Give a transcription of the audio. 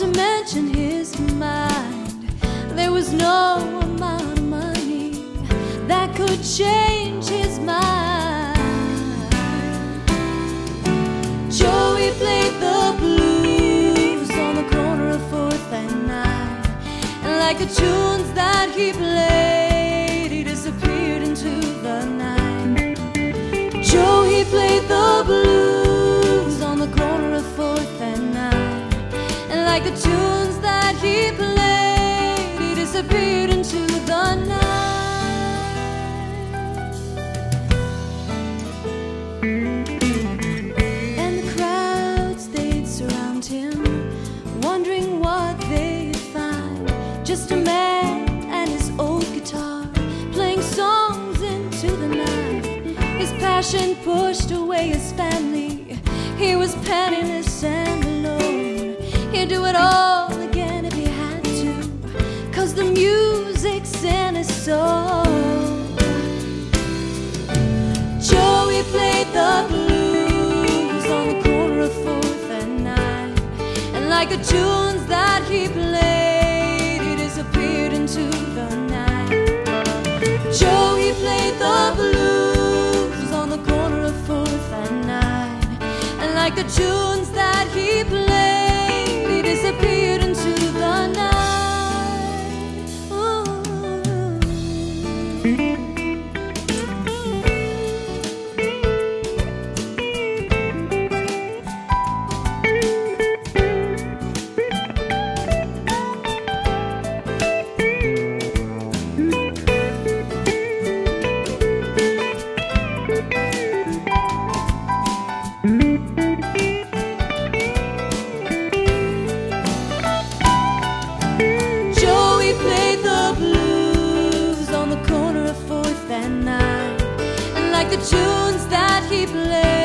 to mention his mind. There was no amount of money that could change his mind. Joey played the blues on the corner of Fourth and Nine, and like the tunes that he played, he disappeared into the night. Joey played the like the tunes that he played, he disappeared into the night. And the crowds they'd surround him, wondering what they'd find. Just a man and his old guitar, playing songs into the night. His passion pushed away his family. He was penniless do it all again if he had to, cause the music's in his soul. Joey played the blues on the corner of Fourth and Nine, and like the tunes that he played, he disappeared into the night. Joey played the blues on the corner of Fourth and Nine, and like the tunes that he played. the tunes that he played.